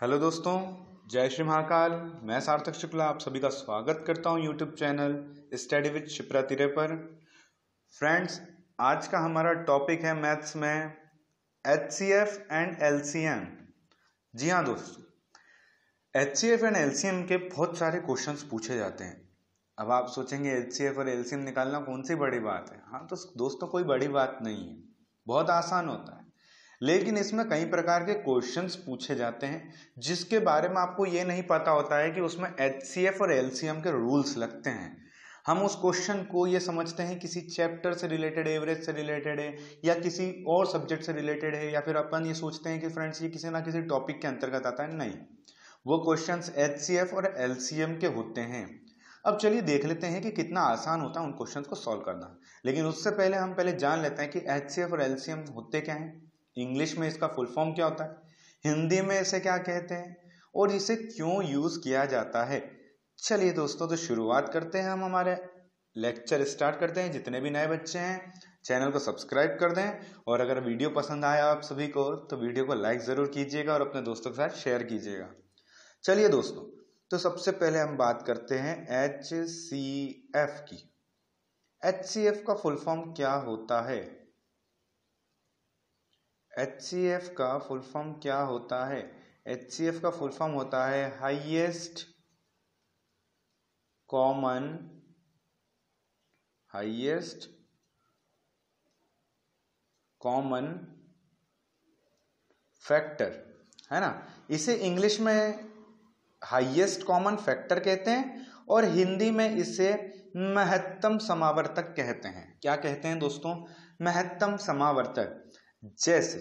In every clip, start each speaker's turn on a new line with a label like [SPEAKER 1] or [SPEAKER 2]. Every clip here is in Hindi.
[SPEAKER 1] हेलो दोस्तों, जय श्री महाकाल। मैं सार्थक शुक्ला, आप सभी का स्वागत करता हूँ YouTube channel study with Shipra तिरे पर। फ्रेंड्स आज का हमारा टॉपिक है मैथ्स में H C F and L C M जी हाँ दोस्तों H C F and L C M के बहुत सारे क्वेश्चंस पूछे जाते हैं। अब आप सोचेंगे एच सी एफ़ और एल सी एम निकालना कौन सी बड़ी बात है? हाँ तो दोस्तों, कोई बड़ी बात नहीं है। बहुत आसान होता है। लेकिन इसमें कई प्रकार के क्वेश्चंस पूछे जाते हैं, जिसके बारे में आपको ये नहीं पता होता है कि उसमें एच सी एफ़ और एल सी एम के रूल्स लगते हैं। हम उस क्वेश्चन को ये समझते हैं, किसी चैप्टर से रिलेटेड एवरेज से रिलेटेड है, या किसी और सब्जेक्ट से रिलेटेड है, या फिर अपन ये सोचते हैं कि फ्रेंड्स ये किसी ना किसी टॉपिक के अंतर्गत आता है। नहीं, वो क्वेश्चन एच सी एफ़ और एल सी एम के होते हैं। अब चलिए देख लेते हैं कि कितना आसान होता है उन क्वेश्चन को सॉल्व करना। लेकिन उससे पहले हम पहले जान लेते हैं कि एच सी एफ़ और एल सी एम होते क्या हैं। इंग्लिश में इसका फुल फॉर्म क्या होता है? हिंदी में इसे क्या कहते हैं? और इसे क्यों यूज़ किया जाता है? चलिए दोस्तों तो शुरुआत करते हैं हम हमारे लेक्चर स्टार्ट करते हैं। जितने भी नए बच्चे हैं चैनल को सब्सक्राइब कर दें। और अगर वीडियो पसंद आया आप सभी को तो वीडियो को लाइक ज़रूर कीजिएगा और अपने दोस्तों के साथ शेयर कीजिएगा। चलिए दोस्तों तो सबसे पहले हम बात करते हैं एच सी एफ़ की। एच सी एफ़ का फुल फॉर्म क्या होता है? HCF का फुल फॉर्म क्या होता है? HCF का फुल फॉर्म होता है highest common highest common factor है ना? इसे इंग्लिश में हाइएस्ट कॉमन फैक्टर कहते हैं और हिंदी में इसे महत्तम समावर्तक कहते हैं। क्या कहते हैं दोस्तों? महत्तम समावर्तक। जैसे,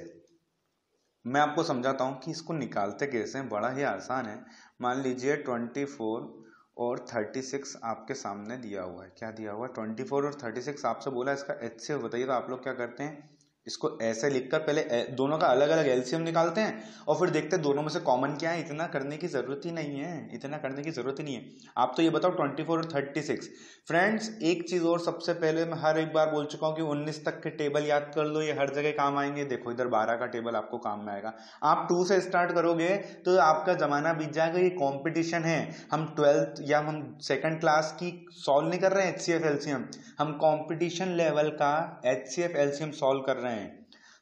[SPEAKER 1] मैं आपको समझाता हूँ कि इसको निकालते कैसे हैं, बड़ा ही आसान है। मान लीजिए ट्वेंटी फोर और थर्टी सिक्स आपके सामने दिया हुआ है। क्या दिया हुआ है? ट्वेंटी फोर और थर्टी सिक्स आपसे बोला इसका एच से, बताइए तो आप लोग क्या करते हैं? इसको ऐसे लिखकर पहले दोनों का अलग अलग एलसीएम निकालते हैं और फिर देखते हैं दोनों में से कॉमन क्या है। इतना करने की ज़रूरत ही नहीं है। इतना करने की ज़रूरत ही नहीं है। आप तो ये बताओ ट्वेंटी फोर और थर्टी सिक्स फ्रेंड्स एक चीज़ और सबसे पहले मैं हर एक बार बोल चुका हूँ कि उन्नीस तक के टेबल याद कर लो, ये हर जगह काम आएँगे। देखो, इधर बारह का टेबल आपको काम में आएगा। आप टू से स्टार्ट करोगे तो आपका जमाना बीत जाएगा। ये कॉम्पिटिशन है। हम ट्वेल्थ या हम सेकेंड क्लास की सॉल्व नहीं कर रहे हैं एच सी एफ़ एलसीएम हम कॉम्पिटिशन लेवल का H C F LCM solve कर रहे हैं।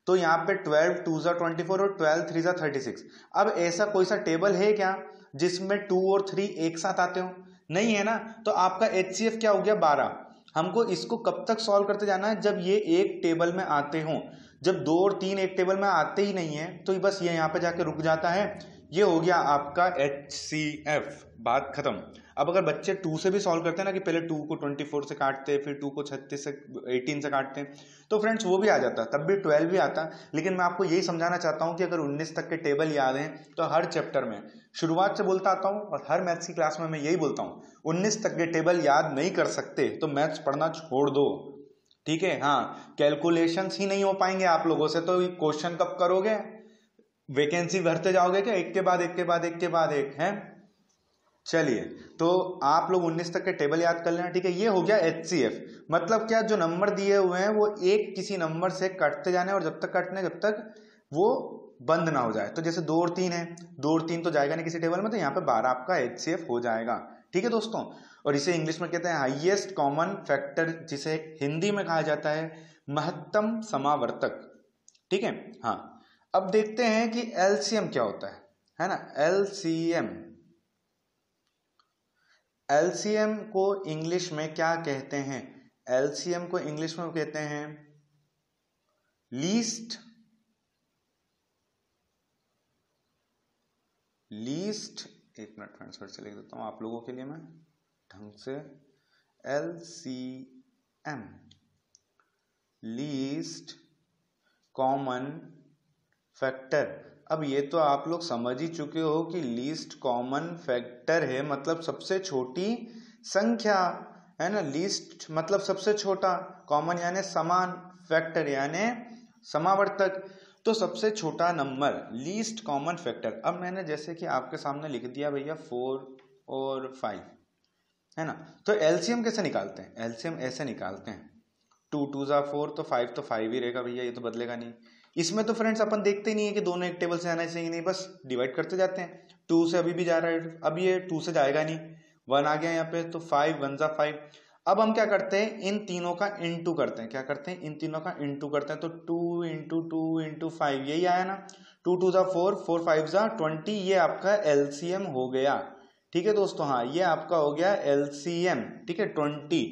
[SPEAKER 1] तो यहाँ पे ट्वेल्व टू ज़ा ट्वेंटी फोर और ट्वेल्व थ्री ज़ा थर्टी सिक्स अब ऐसा कोई सा टेबल है क्या जिसमें टू और थ्री एक साथ आते हो? नहीं है ना? तो आपका एचसीएफ क्या हो गया? बारह। हमको इसको कब तक सॉल्व करते जाना है? जब ये एक टेबल में आते हों। जब दो और तीन एक टेबल में आते ही नहीं है तो बस ये यहाँ पे जाके रुक जाता है। ये हो गया आपका एच सी एफ़ बात खत्म। अब अगर बच्चे टू से भी सॉल्व करते हैं ना कि पहले टू को ट्वेंटी फोर से काटते हैं फिर टू को छत्तीस से एटीन से काटते हैं तो फ्रेंड्स वो भी आ जाता, तब भी ट्वेल्व भी आता। लेकिन मैं आपको यही समझाना चाहता हूँ कि अगर उन्नीस तक के टेबल याद हैं तो हर चैप्टर में। शुरुआत से बोलता आता हूँ और हर मैथ्स की क्लास में मैं यही बोलता हूँ, उन्नीस तक के टेबल याद नहीं कर सकते तो मैथ्स पढ़ना छोड़ दो। ठीक है? हाँ कैलकुलेशन ही नहीं हो पाएँगे आप लोगों से तो क्वेश्चन कब करोगे? वैकेंसी भरते जाओगे क्या? एक के बाद, एक के बाद, एक के बाद, एक, है? चलिए तो आप लोग 19 तक के टेबल याद कर लेना, ठीक है? ये हो गया एचसीएफ मतलब क्या, जो नंबर दिए हुए हैं, वो एक किसी नंबर से कटते जाने और जब तक कटने जब तक वो बंद ना हो जाए। तो जैसे दो और तीन है, दो और तीन तो जाएगा नहीं किसी टेबल में तो यहाँ पे बारह आपका एचसीएफ हो जाएगा। ठीक है दोस्तों? और इसे इंग्लिश में कहते हैं हाइएस्ट कॉमन फैक्टर जिसे हिंदी में कहा जाता है, महत्तम समावर्तक। ठीक है? हाँ। अब देखते हैं कि एलसीएम क्या होता है है ना? एलसीएम एलसीएम को इंग्लिश में क्या कहते हैं? एलसीएम को इंग्लिश में कहते हैं लीस्ट लीस्ट एक मिनट फ्रेंड्स फिर से लिख देता हूँ आप लोगों के लिए मैं, ढंग से। L C M least common factor. अब ये तो आप लोग समझ ही चुके हो कि लीस्ट कॉमन फैक्टर है मतलब सबसे छोटी संख्या, है ना? लीस्ट मतलब सबसे छोटा, कॉमन यानी समान, फैक्टर यानी समावर्तक। तो सबसे छोटा नंबर, लीस्ट कॉमन फैक्टर। अब मैंने जैसे कि आपके सामने लिख दिया भैया, फोर और फाइव, है ना? तो एलसीएम कैसे निकालते हैं? एलसीएम ऐसे निकालते हैं। टू टू ज़ा फोर तो फाइव तो फाइव ही रहेगा भैया, ये तो बदलेगा नहीं। इसमें तो फ्रेंड्स अपन देखते ही नहीं है कि दोनों एक टेबल से आना चाहिए नहीं, बस डिवाइड करते जाते हैं। टू से अभी भी जा रहा है अब ये टू से जाएगा नहीं। वन आ गया यहाँ पे तो फाइव वन जा फाइव अब हम क्या करते हैं? इन तीनों का इंटू करते हैं। क्या करते हैं? इन तीनों का इंटू करते हैं। तो two into two into five यही आया ना। टू टू जा फोर फोर फाइव जा ट्वेंटी ये आपका एलसीएम हो गया। ठीक है दोस्तों? हाँ ये आपका हो गया एलसीएम ठीक है? ट्वेंटी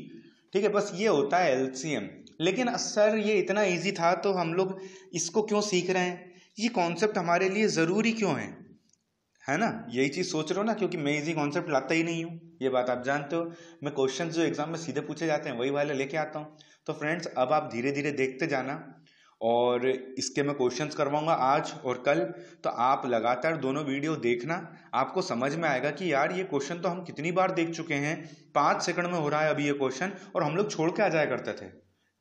[SPEAKER 1] ठीक है? बस ये होता है एलसीएम लेकिन सर, ये इतना इजी था तो हम लोग इसको क्यों सीख रहे हैं? ये कॉन्सेप्ट हमारे लिए ज़रूरी क्यों है? है ना? यही चीज़ सोच रहे हो ना, क्योंकि मैं इजी कॉन्सेप्ट लाता ही नहीं हूँ। ये बात आप जानते हो। मैं क्वेश्चन जो एग्ज़ाम में सीधे पूछे जाते हैं, वही वाले लेके आता हूँ। तो फ्रेंड्स अब आप धीरे धीरे देखते जाना, और इसके मैं क्वेश्चंस करवाऊँगा आज और कल। तो आप लगातार दोनों वीडियो देखना। आपको समझ में आएगा कि यार, ये क्वेश्चन तो हम कितनी बार देख चुके हैं। पाँच सेकंड में हो रहा है अभी ये क्वेश्चन और हम लोग छोड़ के आ जाया करते थे।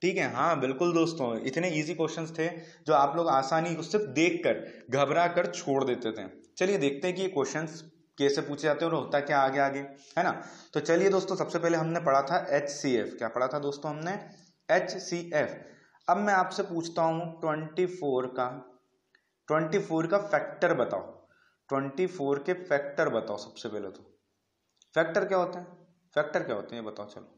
[SPEAKER 1] ठीक है? हाँ बिल्कुल दोस्तों, इतने इजी क्वेश्चंस थे जो आप लोग आसानी को सिर्फ़ देख कर घबरा कर छोड़ देते थे। चलिए देखते हैं कि ये क्वेश्चंस कैसे पूछे जाते हैं और होता क्या आगे आगे, है ना? तो चलिए दोस्तों, सबसे पहले हमने पढ़ा था एच सी एफ़ क्या पढ़ा था दोस्तों हमने? एच सी एफ़ अब मैं आपसे पूछता हूँ ट्वेंटी फोर का। ट्वेंटी फोर का फैक्टर बताओ। ट्वेंटी फोर के फैक्टर बताओ सबसे पहले तो। फैक्टर क्या होते हैं? फैक्टर क्या होते हैं? ये बताओ, चलो।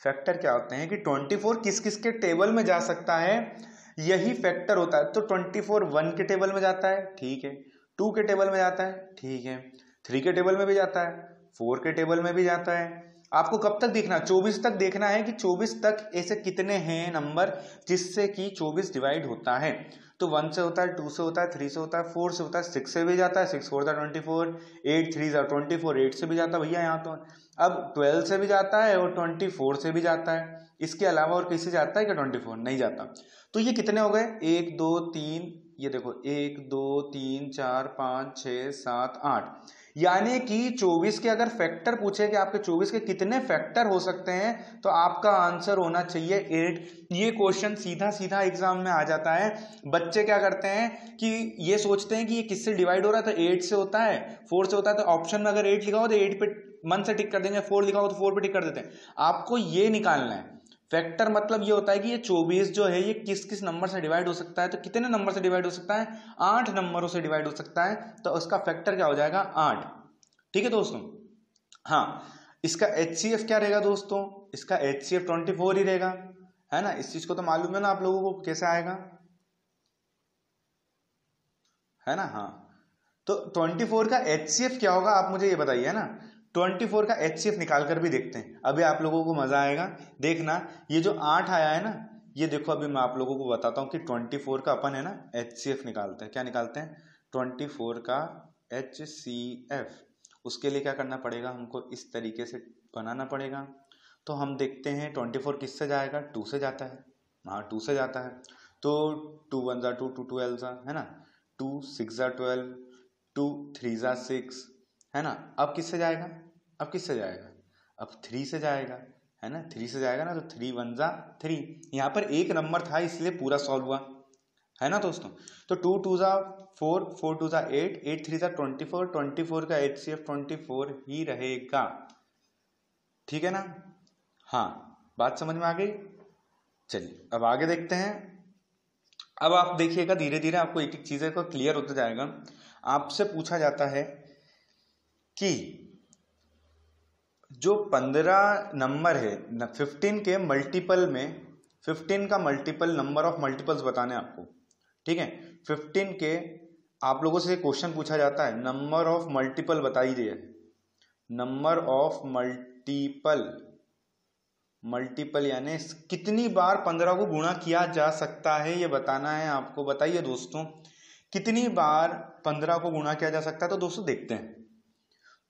[SPEAKER 1] फैक्टर क्या होते हैं कि ट्वेंटी फोर किस किस के टेबल में जा सकता है? यही फैक्टर होता है। तो ट्वेंटी फोर वन के टेबल में जाता है, ठीक है। टू के टेबल में जाता है, ठीक है। थ्री के टेबल में भी जाता है, फोर के टेबल में भी जाता है। आपको कब तक देखना? 24 तक देखना है कि 24 तक ऐसे कितने हैं नंबर जिससे कि 24 डिवाइड होता है। तो वन से होता है टू से होता है थ्री से होता है फोर से होता है सिक्स से भी जाता है सिक्स फोर था ट्वेंटी फोर एट थ्री था ट्वेंटी फोर एट से भी जाता है, भैया यहाँ तो अब ट्वेल्व से भी जाता है और ट्वेंटी फोर से भी जाता है। इसके अलावा और किसी जाता है क्या ट्वेंटी फोर नहीं जाता। तो ये कितने हो गए? एक, दो, तीन, ये देखो, एक, दो, तीन, चार, पाँच, छ, सात, आठ। यानी कि 24 के अगर फैक्टर पूछे कि आपके 24 के कितने फैक्टर हो सकते हैं तो आपका आंसर होना चाहिए 8 ये क्वेश्चन सीधा सीधा एग्ज़ाम में आ जाता है। बच्चे क्या करते हैं कि ये सोचते हैं कि ये किससे डिवाइड हो रहा है तो 8 से होता है। 4 से होता है तो ऑप्शन में अगर 8 लिखा हो तो 8 पे मन से टिक कर देंगे 4 लिखा हो तो 4 पे टिक कर देते हैं। आपको ये निकालना है। फैक्टर मतलब ये होता है कि ये 24 जो है, ये किस किस नंबर से डिवाइड हो सकता है? तो कितने नंबर से डिवाइड हो सकता है? आठ नंबरों से डिवाइड हो सकता है तो उसका फैक्टर क्या हो जाएगा? आठ। ठीक है दोस्तों? हाँ इसका एचसीएफ क्या रहेगा दोस्तों? इसका एच सी ही रहेगा। है ना? इस चीज़ को तो मालूम है ना आप लोगों को कैसे आएगा? है ना? हाँ। तो ट्वेंटी फोर का एचसीएफ क्या होगा? आप मुझे ये बताइए, है ना? ट्वेंटी फोर का एचसीएफ निकाल कर भी देखते हैं। अभी आप लोगों को मज़ा आएगा। देखना, ये जो आठ आया है ना, ये देखो अभी मैं आप लोगों को बताता हूँ कि ट्वेंटी फोर का अपन है ना एचसीएफ निकालते हैं। क्या निकालते हैं? ट्वेंटी फोर का एच सी एफ़ उसके लिए क्या करना पड़ेगा? हमको इस तरीके से बनाना पड़ेगा। तो हम देखते हैं, ट्वेंटी फोर किससे जाएगा? टू से जाता है। हाँ टू से जाता है। तो टू वन ज़ा, टू टू ट्वेल्व ज़ा, है ना? टू, सिक्स ज़ा, ट्वेल्व, टू, थ्री ज़ा, सिक्स, है ना? अब किससे जाएगा? अब किससे जाएगा? अब थ्री से जाएगा, है ना? थ्री से जाएगा ना तो थ्री वन जा थ्री यहाँ पर एक नंबर था, इसलिए पूरा सॉल्व हुआ, है ना दोस्तों? तो टू टू जा फोर फोर टू जा एट एट थ्री जा ट्वेंटी फोर ट्वेंटी फोर का H C F twenty four ही रहेगा। ठीक है ना? हाँ बात समझ में आ गई? चलिए, अब आगे देखते हैं। अब आप देखिएगा धीरे धीरे आपको एक एक चीज़ें को क्लियर होता जाएगा। आपसे पूछा जाता है कि जो पंद्रह नंबर है फिफ्टीन के मल्टीपल में फिफ्टीन का मल्टीपल नंबर ऑफ़ मल्टीपल्स बताने आपको, ठीक है? फिफ्टीन के, आप लोगों से क्वेश्चन पूछा जाता है नंबर ऑफ़ मल्टीपल बताइए नंबर ऑफ़ मल्टीपल मल्टीपल यानी कितनी बार पंद्रह को गुणा किया जा सकता है, ये बताना है आपको, बताइए दोस्तों, कितनी बार पंद्रह को गुणा किया जा सकता है तो दोस्तों देखते हैं।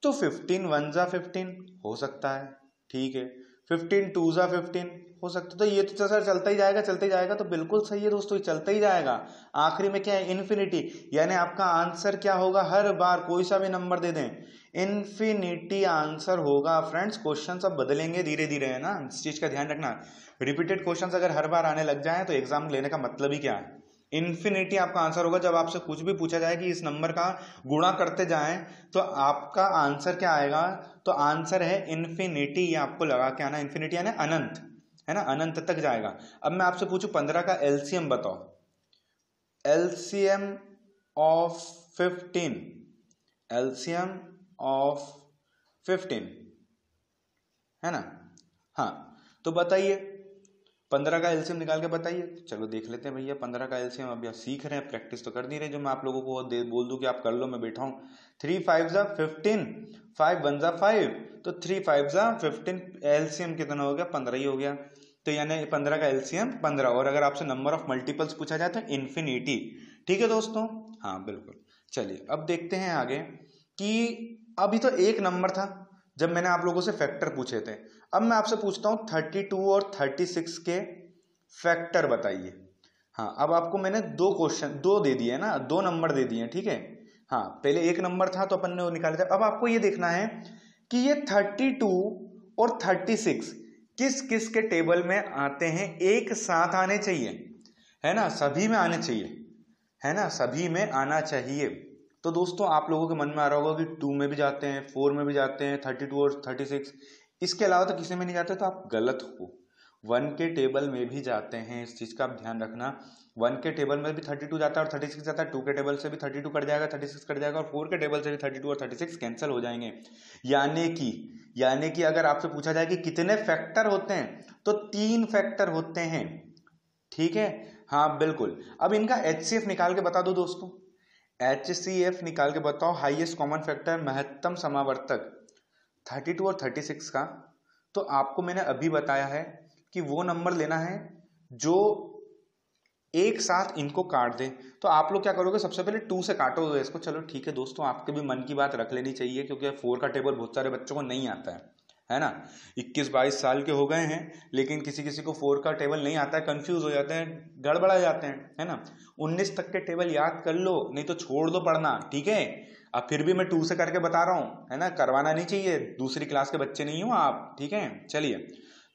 [SPEAKER 1] तो फिफ्टीन वन ज़ा फिफ्टीन हो सकता है, ठीक है। फिफ्टीन टू ज़ा फिफ्टीन हो सकता तो ये तो सर चलता ही जाएगा, चलता ही जाएगा तो बिल्कुल सही है दोस्तों चलता ही जाएगा। आखिरी में क्या है? इन्फिनिटी यानी आपका आंसर क्या होगा? हर बार कोई सा भी नंबर दे दें। इन्फिनिटी आंसर होगा। फ्रेंड्स क्वेश्चन सब बदलेंगे धीरे धीरे है ना? इस चीज़ का ध्यान रखना। रिपीटेड क्वेश्चन अगर हर बार आने लग जाए तो एग्ज़ाम लेने का मतलब ही क्या है? इन्फिनिटी आपका आंसर होगा जब आपसे कुछ भी पूछा जाए कि इस नंबर का गुणा करते जाएँ तो आपका आंसर क्या आएगा? तो आंसर है इन्फिनिटी ये आपको लगा के आना। इन्फिनिटी यानी अनंत, है ना? अनंत तक जाएगा। अब मैं आपसे पूछूँ पंद्रह का एलसीएम बताओ। LCM of fifteen LCM of fifteen है ना? हाँ तो बताइए पंद्रह का एलसीएम निकाल के बताइए। चलो देख लेते हैं भैया, पंद्रह का एलसीएम अभी आप सीख रहे हैं, प्रैक्टिस तो कर नहीं रहे, जो मैं आप लोगों को दे, बोल दूँ कि आप कर लो, मैं बैठा हूँ। थ्री फाइव जा फिफ्टीन, फाइव वन जा फाइव तो थ्री फाइव जा फिफ्टीन, एलसीएम कितना हो गया? पंद्रह ही हो गया। तो यानी पंद्रह का एलसीएम पंद्रह, और अगर आपसे नंबर ऑफ़ मल्टीपल्स पूछा जाए तो इन्फिनिटी ठीक है दोस्तों? हाँ बिल्कुल। चलिए, अब देखते हैं आगे कि अभी तो एक नंबर था, जब मैंने आप लोगों से फैक्टर पूछे थे। अब मैं आपसे पूछता हूँ थर्टी टू और थर्टी सिक्स के फैक्टर बताइए। हाँ अब आपको मैंने दो क्वेश्चन, दो दे दिए ना, दो नंबर दे दिए ठीक है? हाँ पहले एक नंबर था तो अपन ने वो निकाले थे। अब आपको ये देखना है कि ये थर्टी टू और थर्टी सिक्स किस किस के टेबल में आते हैं? एक साथ आने चाहिए, है ना? सभी में आने चाहिए, है ना? सभी में आना चाहिए। तो दोस्तों, आप लोगों के मन में आ रहा होगा कि टू में भी जाते हैं, फोर में भी जाते हैं, थर्टी टू और थर्टी सिक्स। इसके अलावा तो किसी में नहीं जाते तो आप गलत हो। वन के टेबल में भी जाते हैं, इस चीज़ का आप ध्यान रखना। वन के टेबल में भी थर्टी टू जाता है और थर्टी सिक्स जाता है, टू के टेबल से भी थर्टी टू कट जाएगा, थर्टी सिक्स कट जाएगा और फोर के टेबल से भी थर्टी टू और थर्टी सिक्स कैंसिल हो जाएँगे। यानी कि यानी कि अगर आपसे पूछा जाए कि कितने फैक्टर होते हैं तो तीन फैक्टर होते हैं। ठीक है? हाँ बिल्कुल। अब इनका एच सी एफ़ निकाल के बता दो दोस्तों। एच सी एफ़ निकाल के बताओ हाईएस्ट कॉमन फैक्टर महत्तम समावर्तक। थर्टी टू और थर्टी सिक्स का तो आपको मैंने अभी बताया है कि वो नंबर लेना है जो एक साथ इनको काट दें। तो आप लोग क्या करोगे, सबसे पहले टू से काटोगे इसको। चलो ठीक है दोस्तों, आपके भी मन की बात रख लेनी चाहिए, क्योंकि फोर का टेबल बहुत सारे बच्चों को नहीं आता है है ना? 21-22 साल के हो गए हैं, लेकिन किसी किसी को फोर का टेबल नहीं आता है कंफ्यूज हो जाते हैं, गड़बड़ा जाते हैं, है ना? 19 तक के टेबल याद कर लो, नहीं तो छोड़ दो पढ़ना, ठीक है? अब फिर भी मैं टू से करके बता रहा हूँ, है ना? करवाना नहीं चाहिए। दूसरी क्लास के बच्चे नहीं हो आप, ठीक है? चलिए।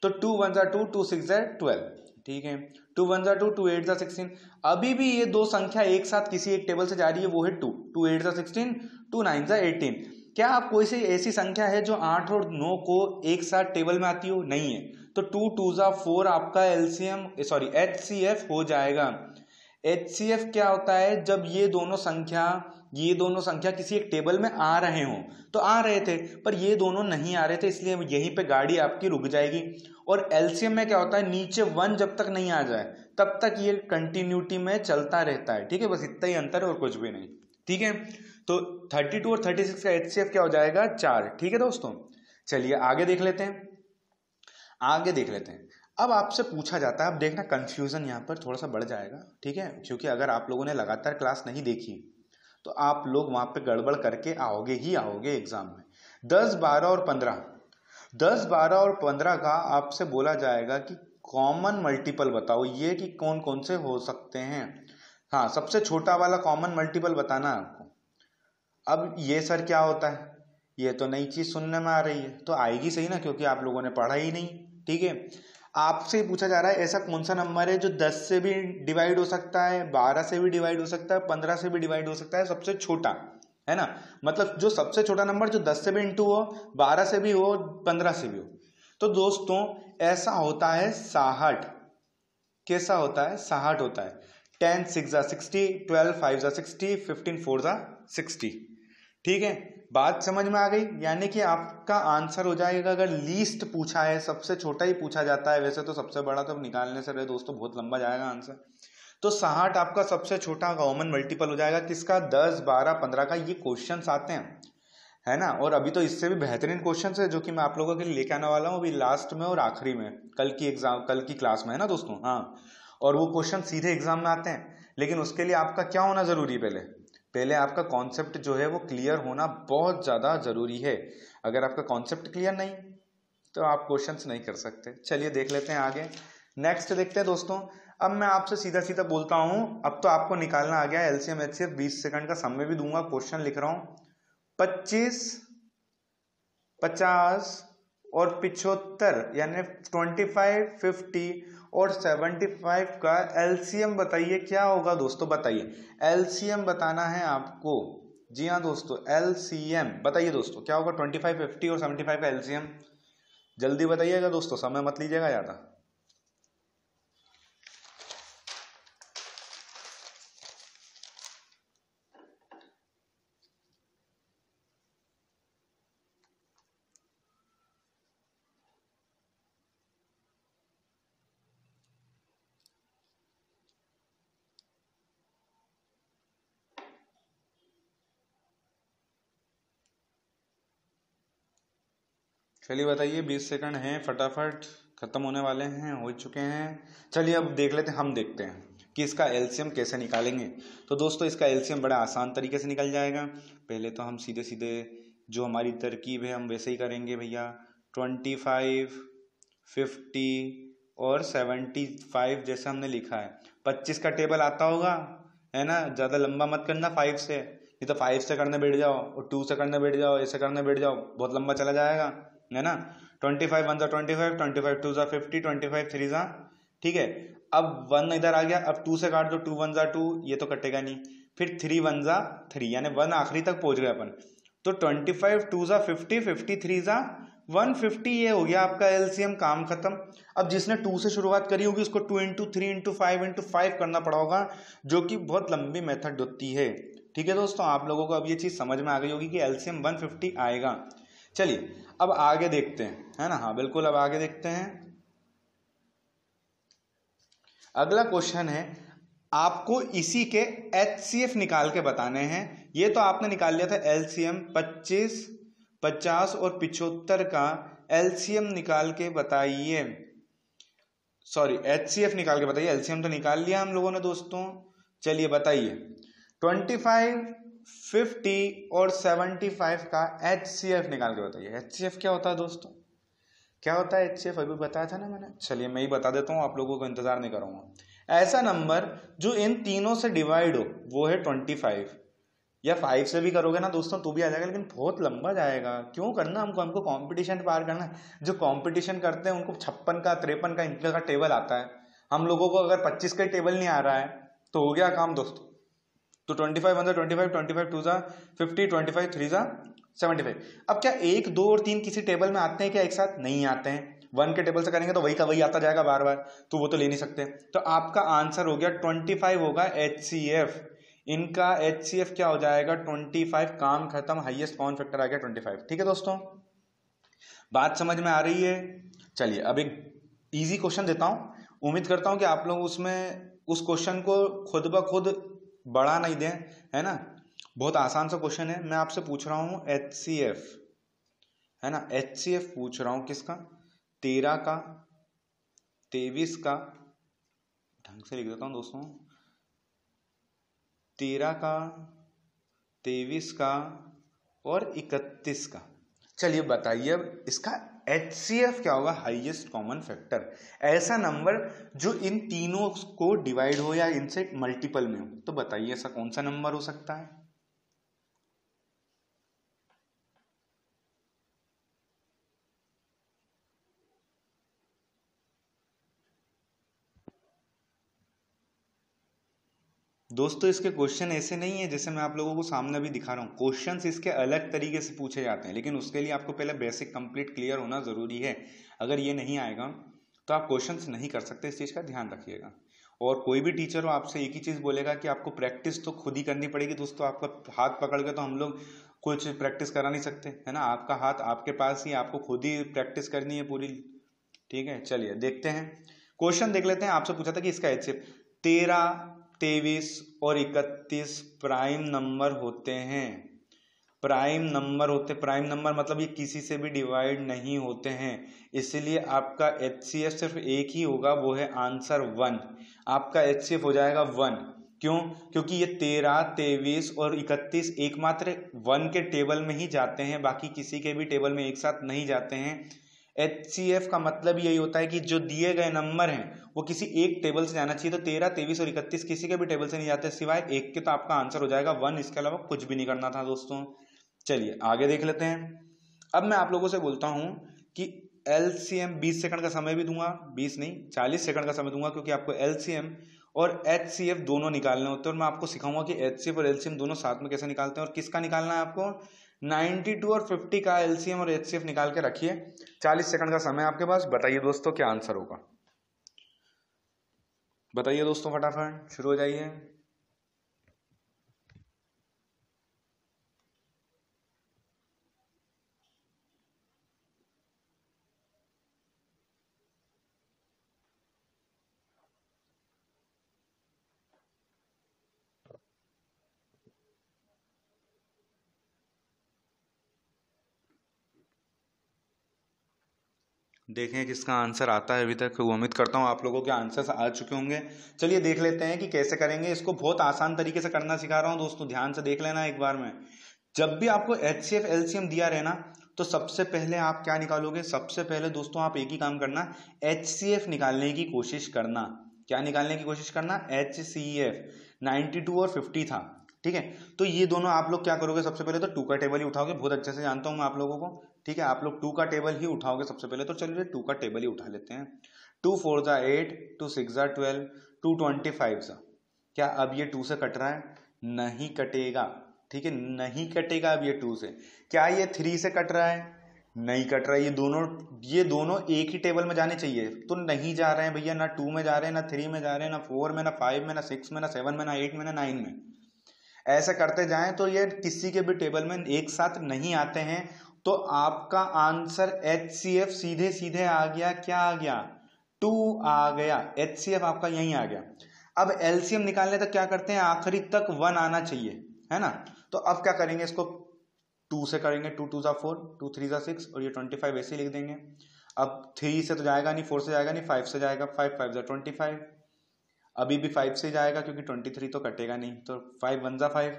[SPEAKER 1] तो टू वन जार टू टू सिक्स ट्वेल्व, ठीक है? टू वन जार टू टू एट जार सिक्सटीन। अभी भी ये दो संख्या एक साथ किसी एक टेबल से जा रही है, वो है टू। टू एट जार सिक्सटीन, टू नाइन जार एटीन। क्या आप कोई सी ऐसी संख्या है जो आठ और नौ को एक साथ टेबल में आती हो? नहीं है। तो टू टू जा फोर आपका LCM sorry H C F हो जाएगा। एच सी एफ़ क्या होता है? जब ये दोनों संख्या ये दोनों संख्या किसी एक टेबल में आ रहे हों। तो आ रहे थे, पर ये दोनों नहीं आ रहे थे, इसलिए यहीं पे गाड़ी आपकी रुक जाएगी। और एलसीएम में क्या होता है, नीचे वन जब तक नहीं आ जाए, तब तक ये कंटिन्यूटी में चलता रहता है। ठीक है, बस इतना ही अंतर है और कुछ भी नहीं। ठीक है तो 32 और 36 का एचसीएफ क्या हो जाएगा? चार। ठीक है दोस्तों, चलिए आगे देख लेते हैं। आगे देख लेते हैं। अब आपसे पूछा जाता है, अब देखना कंफ्यूजन यहाँ पर थोड़ा सा बढ़ जाएगा। ठीक है, क्योंकि अगर आप लोगों ने लगातार क्लास नहीं देखी तो आप लोग वहाँ पे गड़बड़ करके आओगे ही आओगे एग्ज़ाम में। दस बारह और पंद्रह। दस बारह और पंद्रह का आपसे बोला जाएगा कि कॉमन मल्टीपल बताओ, ये कि कौन कौन से हो सकते हैं। हाँ सबसे छोटा वाला कॉमन मल्टीपल बताना आपको। अब ये सर क्या होता है? ये तो नई चीज़ सुनने में आ रही है। तो आएगी सही ना, क्योंकि आप लोगों ने पढ़ा ही नहीं। ठीक है? आपसे पूछा जा रहा है, ऐसा कौन सा नंबर है जो 10 से भी डिवाइड हो सकता है 12 से भी डिवाइड हो सकता है 15 से भी डिवाइड हो सकता है, सबसे छोटा, है ना? मतलब जो सबसे छोटा नंबर जो 10 से भी इंटू हो 12 से भी हो 15 से भी हो। तो दोस्तों, ऐसा होता है साहठ। कैसा होता है? साहठ होता है। टेन, सिक्स जा सिक्सटी, ट्वेल्व, फाइव जा सिक्सटी, फिफ्टीन, फोर जा सिक्सटी। ठीक है? बात समझ में आ गई? यानी कि आपका आंसर हो जाएगा अगर लीस्ट पूछा है, सबसे छोटा ही पूछा जाता है, वैसे तो सबसे बड़ा तो निकालने से रहे दोस्तों बहुत लंबा जाएगा आंसर। तो साठ आपका सबसे छोटा कॉमन मल्टीपल हो जाएगा। किसका? दस, बारह, पंद्रह का ये क्वेश्चन आते हैं। है ना? और अभी तो इससे भी बेहतरीन क्वेश्चन है जो कि मैं आप लोगों के लिए लेके आने वाला हूँ अभी लास्ट में और आखिरी में। कल की एग्ज़ाम कल की क्लास में, है ना दोस्तों? हाँ। और वो क्वेश्चन सीधे एग्ज़ाम में आते हैं। लेकिन उसके लिए आपका क्या होना ज़रूरी है पहले? पहले आपका कॉन्सेप्ट जो है वो क्लियर होना बहुत ज़्यादा ज़रूरी है। अगर आपका कॉन्सेप्ट क्लियर नहीं तो आप क्वेश्चंस नहीं कर सकते। चलिए देख लेते हैं आगे। नेक्स्ट देखते हैं दोस्तों। अब मैं आपसे सीधा सीधा बोलता हूँ। अब तो आपको निकालना आ गया एलसीएम एच सी बीस सेकंड का समय भी दूँगा क्वेश्चन लिख रहा हूँ। पच्चीस, पचास और पिछहत्तर, यानी ट्वेंटी फाइव फिफ्टी और 75 का एलसीएम बताइए क्या होगा दोस्तों? बताइए। एलसीएम बताना है आपको। जी हाँ दोस्तों एलसीएम। बताइए दोस्तों क्या होगा? 25, 50 और 75 का एलसीएम? जल्दी बताइएगा दोस्तों समय मत लीजिएगा ज़्यादा। चलिए बताइए, बीस सेकंड हैं, फटाफट खत्म होने वाले हैं, हो चुके हैं। चलिए अब देख लेते हैं, हम देखते हैं कि इसका एल्शियम कैसे निकालेंगे। तो दोस्तों, इसका एल्शियम बड़ा आसान तरीके से निकल जाएगा। पहले तो हम सीधे सीधे जो हमारी तरकीब है, हम वैसे ही करेंगे भैया। ट्वेंटी फाइव, फिफ्टी और सेवेंटी फाइव जैसे हमने लिखा है। पच्चीस का टेबल आता होगा, है ना? ज़्यादा लंबा मत करना फाइव से। नहीं तो फाइव से करने बैठ जाओ और टू से करने बैठ जाओ, ऐसे करने बैठ जाओ, बहुत लंबा चला जाएगा। है ना? ट्वेंटी फाइव वन ज़ा twenty five twenty five two ज़ा फिफ्टी ट्वेंटी फाइव थ्री ज़ा ठीक है? अब वन इधर आ गया, अब टू से काट दो टू वन ज़ा टू ये तो कटेगा नहीं। फिर थ्री वन ज़ा थ्री यानी वन आखिरी तक पहुँच गए अपन। तो ट्वेंटी फाइव टू ज़ा फिफ्टी फिफ्टी थ्री ज़ा वन फिफ्टी ये हो गया आपका एलसीएम काम खत्म। अब जिसने टू से शुरुआत करी होगी, उसको two into three into five into five करना पड़ा होगा, जो कि बहुत लंबी मेथड होती है। ठीक है दोस्तों, आप लोगों को अब ये चीज़ समझ में आ गई होगी कि एलसीएम वन फिफ्टी आएगा। चलिए अब आगे देखते हैं है ना? हाँ बिल्कुल अब आगे देखते हैं। अगला क्वेश्चन है आपको इसी के एचसीएफ निकाल के बताने हैं। ये तो आपने निकाल लिया था एलसीएम 25, 50 और पिछहत्तर का। एलसीएम निकाल के बताइए। सॉरी एचसीएफ निकाल के बताइए। एलसीएम तो निकाल लिया हम लोगों ने दोस्तों। चलिए बताइए। 25, 50 और 75 का एच सी एफ़ निकाल के बताइए। एच सी एफ़ क्या होता है दोस्तों? क्या होता है एच सी एफ़ अभी बताया था ना मैंने? चलिए, मैं ही बता देता हूँ, आप लोगों को इंतज़ार नहीं करूँगा। ऐसा नंबर जो इन तीनों से डिवाइड हो, वो है ट्वेंटी फाइव। या फाइव से भी करोगे ना दोस्तों तो भी आ जाएगा, लेकिन बहुत लंबा जाएगा। क्यों करना? हमको हमको कंपटीशन पार करना है। जो कंपटीशन करते हैं, उनको छप्पन का, तिरपन का इंच का टेबल आता है। हम लोगों को अगर पच्चीस का टेबल नहीं आ रहा है तो हो गया काम दोस्तों। तो twenty five one twenty five twenty five two ज़ा फिफ्टी ट्वेंटी फाइव थ्री ज़ा सेवेंटी फाइव अब क्या एक, दो और तीन किसी टेबल में आते हैं क्या एक साथ? नहीं आते हैं. वन के टेबल से करेंगे तो वही का वही आता जाएगा बार बार तो वो तो ले नहीं सकते. तो आपका आंसर हो गया ट्वेंटी फाइव होगा एच सी एफ़ इनका एच सी एफ़ क्या हो जाएगा? ट्वेंटी फाइव काम खत्म हाइएस्ट कौन फैक्टर आ गया ट्वेंटी फाइव ठीक है दोस्तों? बात समझ में आ रही है? चलिए, अब एक इजी क्वेश्चन देता हूँ. उम्मीद करता हूँ कि आप लोग उसमें, उस क्वेश्चन को खुद ब खुद बढ़ा नहीं दें, है ना? बहुत आसान सा क्वेश्चन है। मैं आपसे पूछ रहा हूँ एच सी एफ़ है ना? एच सी एफ़ पूछ रहा हूँ किसका? तेरह का तेईस का। ढंग से लिख देता हूँ दोस्तों। तेरह का तेईस का और इकतीस का। चलिए बताइए अब इसका एचसीएफ क्या होगा? हाइएस्ट कॉमन फैक्टर ऐसा नंबर जो इन तीनों को डिवाइड हो या इनसे मल्टीपल में हो। तो बताइए ऐसा कौन सा नंबर हो सकता है? दोस्तों, इसके क्वेश्चन ऐसे नहीं है जैसे मैं आप लोगों को सामने भी दिखा रहा हूँ। क्वेश्चन इसके अलग तरीके से पूछे जाते हैं, लेकिन उसके लिए आपको पहले बेसिक कंप्लीट क्लियर होना ज़रूरी है। अगर ये नहीं आएगा तो आप क्वेश्चन नहीं कर सकते। इस चीज़ का ध्यान रखिएगा। और कोई भी टीचर हो, आपसे एक ही चीज़ बोलेगा कि आपको प्रैक्टिस तो खुद ही करनी पड़ेगी। दोस्तों, आपका हाथ पकड़ के तो हम लोग कुछ प्रैक्टिस करा नहीं सकते, है ना? आपका हाथ आपके पास ही, आपको खुद ही प्रैक्टिस करनी है पूरी। ठीक है? चलिए, देखते हैं। क्वेश्चन देख लेते हैं। आपसे पूछा था कि इसका एच तेरह तेईस और इकतीस प्राइम नंबर होते हैं। प्राइम नंबर होते, प्राइम नंबर मतलब ये किसी से भी डिवाइड नहीं होते हैं। इसलिए आपका एच सी एफ़ सिर्फ़ एक ही होगा, वो है आंसर वन। आपका एच सी एफ़ हो जाएगा वन। क्यों? क्योंकि ये तेरह, तेईस और इकतीस एकमात्र वन के टेबल में ही जाते हैं, बाकी किसी के भी टेबल में एक साथ नहीं जाते हैं। एचसीएफ का मतलब यही होता है कि जो दिए गए नंबर हैं, वो किसी एक टेबल से जाना चाहिए। तो तेरह, तेईस और इकतीस किसी के भी टेबल से नहीं जाते। सिवाय एक के तो आपका आंसर हो जाएगा वन इसके अलावा कुछ भी नहीं करना था दोस्तों। चलिए, आगे देख लेते हैं। अब मैं आप लोगों से बोलता हूँ कि एल सी एम बीस सेकंड का समय भी दूँगा। बीस नहीं, चालीस सेकंड का समय दूँगा, क्योंकि आपको एल सी एम और एच सी एफ़ दोनों निकालने होते हैं। और मैं आपको सिखाऊँगा कि एच सी एफ़ और एल सी एम दोनों साथ में कैसे निकालते हैं और किसका निकालना है आपको? 92 और 50 का एलसीएम और एचसीएफ निकाल के रखिए। 40 सेकंड का समय आपके पास। बताइए दोस्तों, क्या आंसर होगा? बताइए दोस्तों, फटाफट। शुरू हो जाइए। देखें किसका आंसर आता है। अभी तक उम्मीद करता हूँ आप लोगों के आंसर्स आ चुके होंगे। चलिए देख लेते हैं कि कैसे करेंगे। इसको बहुत आसान तरीके से करना सिखा रहा हूँ। दोस्तों, ध्यान से देख लेना एक बार में। जब भी आपको एच सी एफ़ एलसीएम दिया रहे ना तो सबसे पहले आप क्या निकालोगे? सबसे पहले दोस्तों आप एक ही काम करना एच सी एफ़ निकालने की कोशिश करना। क्या निकालने की कोशिश करना? H C F ninety two और फिफ्टी था। ठीक है? तो ये दोनों आप लोग क्या करोगे? सबसे पहले तो टू का टेबल ही उठाओगे। बहुत अच्छे से जानता हूँ मैं आप लोगों को। ठीक है, आप लोग टू का टेबल ही उठाओगे सबसे पहले तो चलिए टू का टेबल ही उठा लेते हैं। टू फोर ज़ा एट टू सिक्स ज़ा ट्वेल्व टू ट्वेंटी फाइव ज़ा क्या अब ये टू से कट रहा है? नहीं कटेगा। ठीक है, नहीं कटेगा अब ये टू से। क्या ये थ्री से कट रहा है? नहीं कट रहा है। ये दोनों ये दोनों एक ही टेबल में जाने चाहिए। तो नहीं जा रहे हैं भैया, ना टू में जा रहे हैं, ना थ्री में जा रहे हैं, ना फोर में, ना फाइव में, ना सिक्स में, ना सेवन में, ना एट में, ना नाइन में। ऐसा करते जाएँ तो ये किसी के भी टेबल में एक साथ नहीं आते हैं। तो आपका आंसर एच सी एफ़ सीधे सीधे आ गया, क्या आ गया? टू आ गया एच सी एफ़ आपका यही आ गया। अब एलसीएम निकालने तक क्या करते हैं? आखिरी तक वन आना चाहिए, है ना? तो अब क्या करेंगे इसको? टू से करेंगे, टू टू ज़ा फोर, टू, थ्री ज़ा सिक्स और ये ट्वेंटी फाइव ऐसे लिख देंगे। अब थ्री से तो जाएगा नहीं, फोर से जाएगा नहीं, फाइव से जाएगा, फाइव फाइव ज़ा ट्वेंटी फाइव। अभी भी फाइव से जाएगा क्योंकि ट्वेंटी थ्री तो कटेगा नहीं तो फाइव, वन ज़ा फाइव।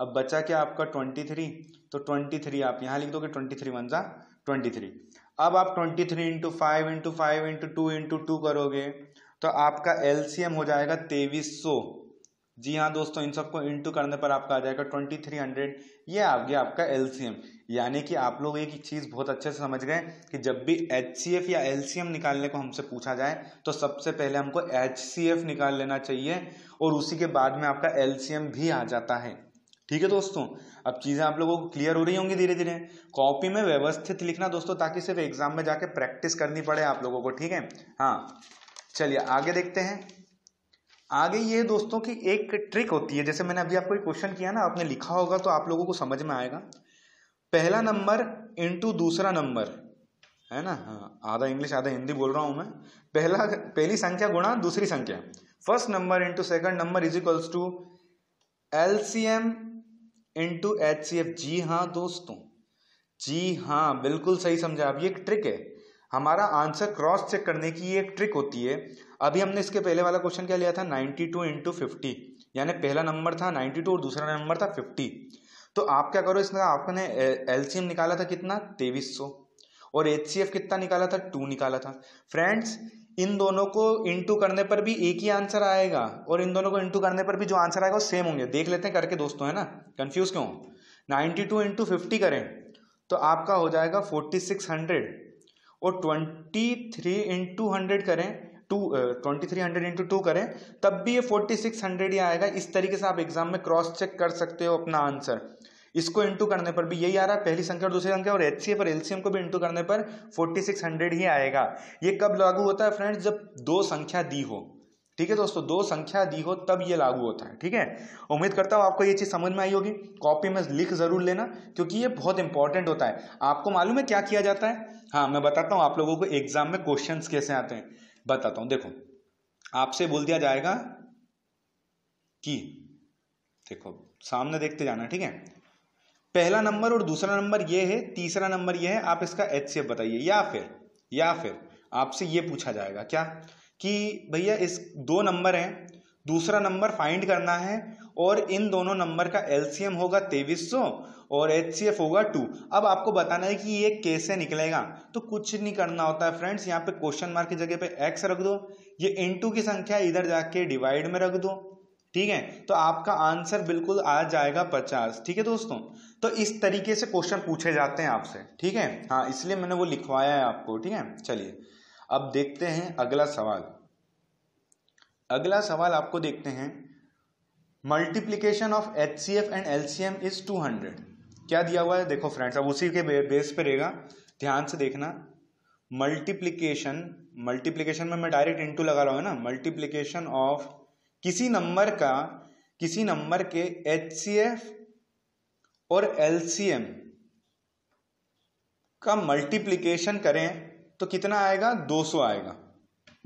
[SPEAKER 1] अब बचा क्या आपका ट्वेंटी थ्री तो ट्वेंटी थ्री आप यहाँ लिख दोगे ट्वेंटी थ्री वन ज़ा ट्वेंटी थ्री अब आप twenty three into five into five into two into two करोगे तो आपका एलसीएम हो जाएगा तेईस सौ। जी हाँ दोस्तों, इन सबको इंटू करने पर आपका आ जाएगा ट्वेंटी थ्री हंड्रेड ये आ गया आपका एलसीएम यानी कि आप लोग एक चीज़ बहुत अच्छे से समझ गए कि जब भी एचसीएफ या एलसीएम निकालने को हमसे पूछा जाए तो सबसे पहले हमको एचसीएफ निकाल लेना चाहिए और उसी के बाद में आपका एलसीएम भी आ जाता है। ठीक है दोस्तों? अब चीज़ें आप लोगों को क्लियर हो रही होंगी धीरे धीरे कॉपी में व्यवस्थित लिखना दोस्तों, ताकि सिर्फ़ एग्ज़ाम में जाके प्रैक्टिस करनी पड़े आप लोगों को, ठीक है? हाँ चलिए आगे देखते हैं। आगे ये दोस्तों की एक ट्रिक होती है, जैसे मैंने अभी आपको एक क्वेश्चन किया ना, आपने लिखा होगा तो आप लोगों को समझ में आएगा। पहला नंबर इंटू दूसरा नंबर, है ना? हाँ आधा इंग्लिश, आधा हिंदी बोल रहा हूँ मैं। पहला, पहली संख्या गुणा दूसरी संख्या। First number into second number is equals to LCM into H C F जी हाँ दोस्तों। जी हाँ बिल्कुल सही समझा। अब ये एक ट्रिक है। हमारा आंसर क्रॉस चेक करने की एक ट्रिक होती है। अभी हमने इसके पहले वाला क्वेश्चन क्या लिया था? 92 टू इंटू फिफ्टी यानी पहला नंबर था 92 और दूसरा नंबर था 50 तो आप क्या करो इसमें? आपने एलसीएम निकाला था कितना? तेईस और एच कितना निकाला था? टू निकाला था। फ्रेंड्स इन दोनों को इंटू करने पर भी एक ही आंसर आएगा और इन दोनों को इंटू करने पर भी जो आंसर आएगा वो सेम होंगे। देख लेते हैं करके दोस्तों, है ना? कंफ्यूज क्यों? नाइनटी टू इंटू फिफ्टी करें तो आपका हो जाएगा फोर्टी सिक्स हंड्रेड और ट्वेंटी थ्री इंटू हंड्रेड करें two twenty three hundred into two करें, तब भी ये फोर्टी सिक्स हंड्रेड ही आएगा। इस तरीके से आप एग्ज़ाम में क्रॉस चेक कर सकते हो अपना आंसर इसको इंटू करने पर भी यही आ रहा है, पहली संख्या और दूसरी संख्या, और एच और एलसीएम को भी इंटू करने पर फोर्टी सिक्स हंड्रेड ही आएगा। ये कब लागू होता है फ्रेंड्स जब दो संख्या दी हो। ठीक है दोस्तों, दो संख्या दी हो, तब ये लागू होता है। ठीक है? उम्मीद करता हूँ आपको ये चीज़ समझ में आई होगी। कॉपी में लिख ज़रूर लेना, क्योंकि ये बहुत इंपॉर्टेंट होता है। आपको मालूम है क्या किया जाता है? हाँ मैं बताता हूँ आप लोगों को एग्ज़ाम में क्वेश्चन कैसे आते हैं। बताता हूँ, देखो, आपसे बोल दिया जाएगा कि, देखो, सामने देखते जाना, ठीक है? पहला नंबर और दूसरा नंबर ये है, तीसरा नंबर ये है, आप इसका एचसीएफ बताइए, या फिर या फिर आपसे ये पूछा जाएगा, क्या? कि भैया इस दो नंबर हैं, दूसरा नंबर फाइंड करना है, और इन दोनों नंबर का एलसीएम होगा तेईस और एचसीएफ होगा टू। अब आपको बताना है कि ये कैसे निकलेगा। तो कुछ नहीं करना होता है फ्रेंड्स, यहाँ पे क्वेश्चन मार्क की जगह पे एक्स रख दो, ये इनटू की संख्या इधर जाके डिवाइड में रख दो ठीक है? तो आपका आंसर बिल्कुल आ जाएगा पचास, ठीक है दोस्तों? तो इस तरीके से क्वेश्चन पूछे जाते हैं आपसे, ठीक है? हाँ इसलिए मैंने वो लिखवाया है आपको, ठीक है? चलिए, अब देखते हैं अगला सवाल। अगला सवाल आपको देखते हैं। Multiplication of H C F and L C M is two hundred. क्या दिया हुआ है? देखो फ्रेंड्स, अब उसी के बेस पे रहेगा। ध्यान से देखना। मल्टीप्लीकेशन मल्टीप्लीकेशन में मैं डायरेक्ट इंटू लगा रहा हूँ ना? मल्टीप्लीकेशन ऑफ़ किसी नंबर का, किसी नंबर के एच सी एफ़ और एलसीएम का मल्टीप्लीकेशन करें तो कितना आएगा? 200 आएगा।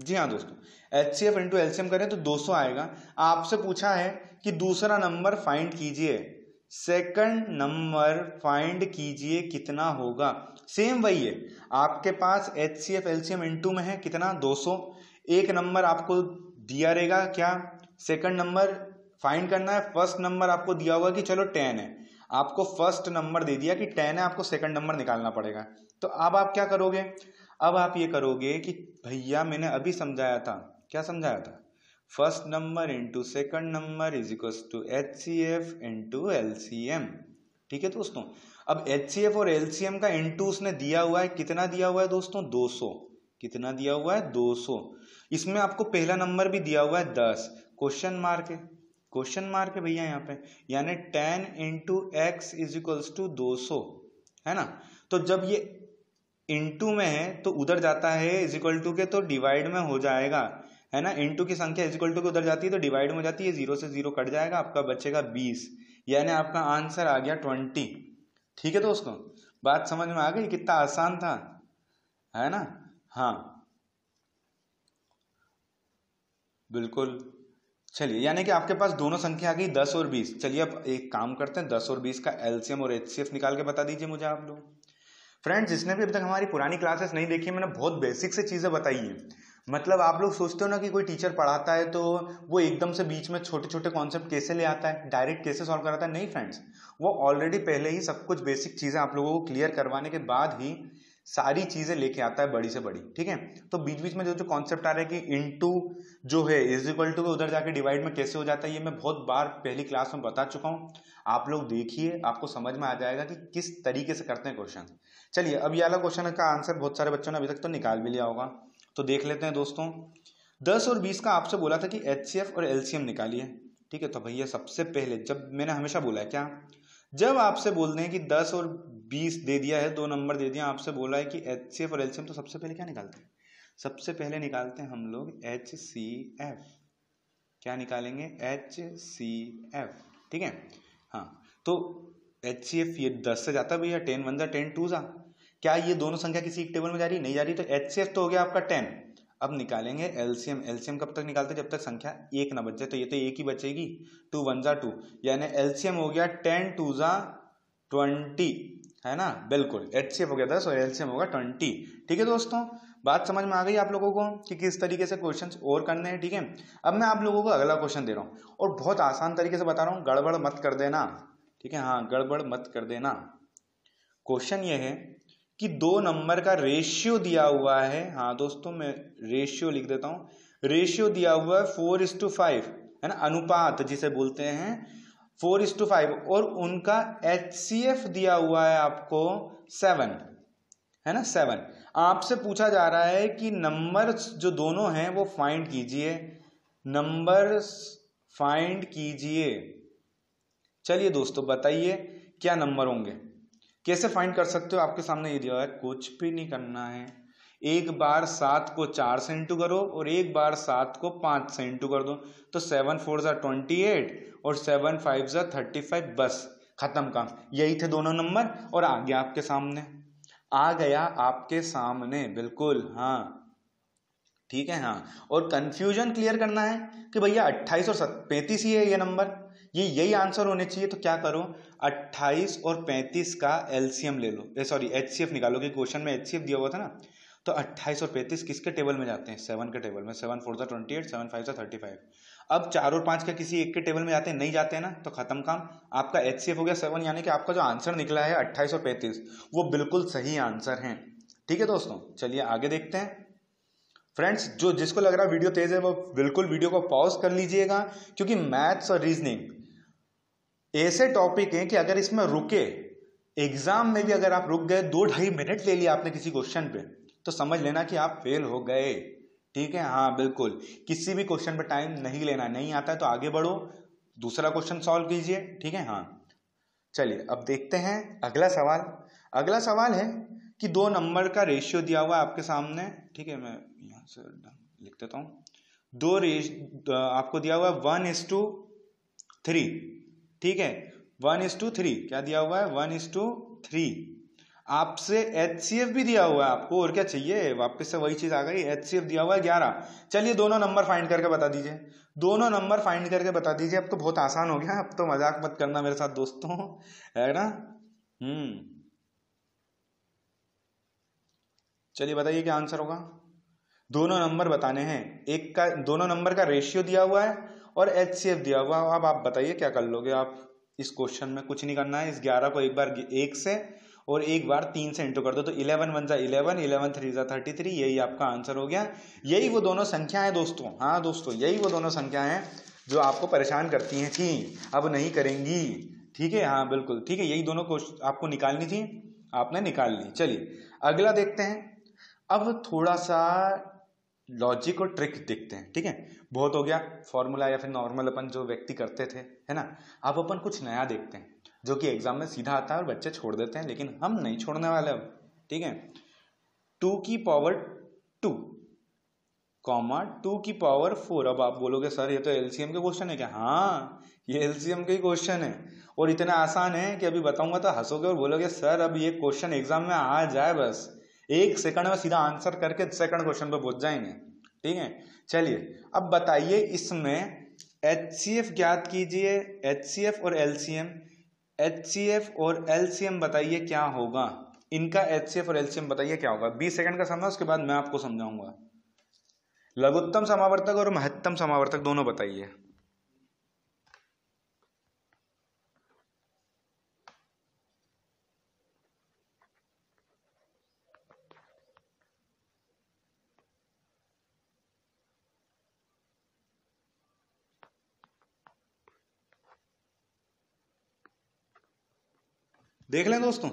[SPEAKER 1] जी हाँ दोस्तों H C F into LCM करें तो 200 आएगा। आपसे पूछा है कि दूसरा नंबर फाइंड कीजिए। सेकंड नंबर फाइंड कीजिए कितना होगा? सेम वही है। आपके पास H C F LCM into में है कितना? 200 एक नंबर आपको दिया रहेगा क्या? सेकंड नंबर फाइंड करना है। फ़र्स्ट नंबर आपको दिया हुआ कि चलो टेन है। आपको फ़र्स्ट नंबर दे दिया कि टेन है, आपको सेकंड नंबर निकालना पड़ेगा। तो अब आप क्या करोगे? अब आप ये करोगे कि भैया मैंने अभी समझाया था। क्या समझाया था? First number into second number is equal to H C F into L C M ठीक है दोस्तों? अब एच सी एफ़ और एल सी एम का इंटू उसने दिया हुआ है। कितना दिया हुआ है दोस्तों? 200 कितना दिया हुआ है? 200 इसमें आपको पहला नंबर भी दिया हुआ है 10 क्वेश्चन मार्क है क्वेश्चन मार्क है भैया यहाँ पे, यानी ten into X is equals to दो सौ, है ना? तो जब ये इंटू में है तो उधर जाता है इज़ इक्वल टू के तो डिवाइड में हो जाएगा, है ना? इंटू की संख्या इज़ इक्वल टू के उधर जाती है तो डिवाइड में हो जाती है ज़ीरो से ज़ीरो कट जाएगा, आपका बचेगा बीस, यानी आपका आंसर आ गया ट्वेंटी ठीक है दोस्तों? बात समझ में आ गई? कितना आसान था, है ना? हाँ। बिल्कुल। चलिए, यानी कि आपके पास दोनों संख्या आ गई दस और बीस। चलिए, अब एक काम करते हैं, दस और बीस का एलसीएम और एचसीएफ निकाल के बता दीजिए मुझे आप लोग। फ्रेंड्स, जिसने भी अभी तक हमारी पुरानी क्लासेस नहीं देखी, मैंने बहुत बेसिक से चीज़ें बताई है। मतलब आप लोग सोचते हो ना कि कोई टीचर पढ़ाता है तो वो एकदम से बीच में छोटे छोटे कॉन्सेप्ट कैसे ले आता है डायरेक्ट कैसे सॉल्व कराता है। नहीं फ्रेंड्स वो ऑलरेडी पहले ही सब कुछ बेसिक चीज़ें आप लोगों को क्लियर करवाने के बाद ही सारी चीज़ें लेके आता है बड़ी से बड़ी, ठीक है? तो बीच बीच में जो जो कॉन्सेप्ट आ रहा है कि इनटू जो है इज़ इक्वल टू उधर जाके डिवाइड में कैसे हो जाता है, ये मैं बहुत बार पहली क्लास में बता चुका हूँ। आप लोग देखिए, आपको समझ में आ जाएगा कि किस तरीके से करते हैं क्वेश्चन चलिए, अब ये क्वेश्चन का आंसर बहुत सारे बच्चों ने अभी तक तो निकाल भी लिया होगा। तो देख लेते हैं दोस्तों। दस और बीस का आपसे बोला था कि एचसीएफ और एलसीएम निकालिए, ठीक है? तो भैया, सबसे पहले, जब मैंने हमेशा बोला है क्या? जब आपसे बोल दें कि दस और बीस दे दिया है, दो नंबर दे दिया आपसे बोला है कि एच सी एफ़ और एलसीएम तो सबसे पहले क्या निकालते हैं? सबसे पहले निकालते हैं हम लोग एच सी एफ़ क्या निकालेंगे? एच सी एफ़ ठीक है? हाँ। तो एच सी एफ़ ये दस से जाता भैया, टेन वन जा, टेन टू जा। क्या ये दोनों संख्या किसी एक टेबल में जा रही नहीं जा रही। तो एच सी एफ़ तो हो गया आपका टेन। अब निकालेंगे एलसीएम एलसीएम कब तक निकालते जब तक संख्या एक ना बच जाए। तो ये तो एक ही बचेगी। टू वन जा, टू। यानी एलसीएम हो गया टेन, टू जा, ट्वेंटी। है ना? बिल्कुल। एच हो गया दस और एलसीएम होगा ट्वेंटी ठीक है दोस्तों? बात समझ में आ गई आप लोगों को कि किस तरीके से क्वेश्चन और करने हैं, ठीक है? अब मैं आप लोगों को अगला क्वेश्चन दे रहा हूँ और बहुत आसान तरीके से बता रहा हूँ। गड़बड़ मत कर देना। ठीक है? हाँ गड़बड़ मत कर देना। क्वेश्चन ये है कि दो नंबर का रेशियो दिया हुआ है। हाँ दोस्तों, मैं रेशियो लिख देता हूँ। रेशियो दिया हुआ है फोर इज़ टू फाइव है ना? अनुपात जिसे बोलते हैं। फोर इज़ टू फाइव, और उनका एच सी एफ़ दिया हुआ है आपको सेवन, है ना? सेवन। आपसे पूछा जा रहा है कि नंबर जो दोनों हैं, वो फाइंड कीजिए। नंबर फाइंड कीजिए। चलिए दोस्तों, बताइए, क्या नंबर होंगे? कैसे फाइंड कर सकते हो? आपके सामने ये दिया है, कुछ भी नहीं करना है। एक बार सात को चार से इंटू करो और एक बार सात को पाँच से इंटू कर दो। तो सेवन फोर ज़ा ट्वेंटी एट और सेवन फाइव ज़ा थर्टी फाइव बस, खत्म काम। यही थे दोनों नंबर और आ गया आपके सामने। आ गया आपके सामने, बिल्कुल हाँ। ठीक है हाँ। और कंफ्यूजन क्लियर करना है कि भैया अट्ठाईस और पैंतीस ही है ये नंबर ये यही आंसर होने चाहिए तो क्या करो? 28 और 35 का एलसीएम ले लो। सॉरी एचसीएफ निकालो कि क्वेश्चन में एचसीएफ दिया हुआ था ना। तो 28 और 35 किसके टेबल में जाते हैं? सेवन के टेबल में। सेवन फोर सा ट्वेंटी एट सेवन फाइव सा थर्टी फाइव अब चार और पाँच का किसी एक के टेबल में जाते हैं, नहीं जाते हैं ना तो खत्म काम। आपका एच हो गया सेवन यानी कि आपका जो आंसर निकला है अट्ठाईस और पैंतीस, वो बिल्कुल सही आंसर है। ठीक है दोस्तों, चलिए आगे देखते हैं। फ्रेंड्स जो जिसको लग रहा वीडियो तेज है, वो बिल्कुल वीडियो को पॉज कर लीजिएगा, क्योंकि मैथ्स और रीजनिंग ऐसे टॉपिक हैं कि अगर इसमें रुके एग्ज़ाम में भी अगर आप रुक गए, दो ढाई मिनट ले लिया आपने किसी क्वेश्चन पे तो समझ लेना कि आप फेल हो गए। ठीक है? हाँ बिल्कुल। किसी भी क्वेश्चन पर टाइम नहीं लेना, नहीं आता है तो आगे बढ़ो। दूसरा क्वेश्चन सॉल्व कीजिए। ठीक है? हाँ। चलिए, अब देखते हैं अगला सवाल। अगला सवाल है कि दो नंबर का रेशियो दिया हुआ है आपके सामने। ठीक है, मैं यहाँ से लिख देता हूँ। दो रेश आपको दिया हुआ है वन इज़ टू थ्री ठीक है? वन इज़ टू थ्री क्या दिया हुआ है? वन इज़ टू थ्री आपसे एच सी एफ़ भी दिया हुआ है आपको, और क्या चाहिए? वापस से वही चीज़ आ गई एच सी एफ़ दिया हुआ है ग्यारह। चलिए दोनों नंबर फाइंड करके बता दीजिए। दोनों नंबर फाइंड करके बता दीजिए, अब तो बहुत आसान हो गया, अब तो मज़ाक मत करना मेरे साथ दोस्तों, है ना? हम्म। चलिए बताइए क्या आंसर होगा? दोनों नंबर बताने हैं। एक का, दोनों नंबर का रेशियो दिया हुआ है और एच सी एफ़ दिया हुआ है। अब आप बताइए क्या कर लोगे आप? इस क्वेश्चन में कुछ नहीं करना है, इस ग्यारह को एक बार, एक से और एक बार तीन से इंटू कर दो तो इलेवन वन जा इलेवन इलेवन थ्री जा थर्टी थ्री यही आपका आंसर हो गया। यही वो दोनों संख्या है दोस्तों हाँ दोस्तों, यही वो दोनों संख्या है जो आपको परेशान करती हैं थी अब नहीं करेंगी। ठीक है? हाँ बिल्कुल। ठीक है, यही दोनों क्वेश्चन आपको निकालनी थी, आपने निकाल ली। चलिए, अगला देखते हैं। अब थोड़ा सा लॉजिक और ट्रिक देखते हैं। ठीक है? बहुत हो गया। फॉर्मूला या फिर नॉर्मल अपन जो व्यक्ति करते थे, है ना? अब अपन कुछ नया देखते हैं। जो कि एग्ज़ाम में सीधा आता है और बच्चे छोड़ देते हैं, लेकिन हम नहीं छोड़ने वाले अब, ठीक है? टू की पावर टू कॉमा टू की पावर फोर अब आप बोलोगे, सर, ये तो एलसीएम के क्वेश्चन है क्या? हाँ ये एलसीएम के ही क्वेश्चन है। और इतना आसान है कि अभी बताऊँगा तो हंसोगे और बोलोगे, सर, अब ये क्वेश्चन एग्ज़ाम में आ जाए बस। एक सेकंड में सीधा आंसर करके सेकंड क्वेश्चन पे पहुँच जाएँगे। ठीक है? चलिए, अब बताइए इसमें एच सी एफ़ ज्ञात कीजिए एच सी एफ़ और एलसीएम एचसीएफ और एलसीएम बताइए क्या होगा? इनका एचसीएफ और एलसीएम बताइए क्या होगा? बीस सेकंड का समय, उसके बाद मैं आपको समझाऊँगा। लघुत्तम समावर्तक और महत्तम समावर्तक दोनों बताइए। देख लें दोस्तों।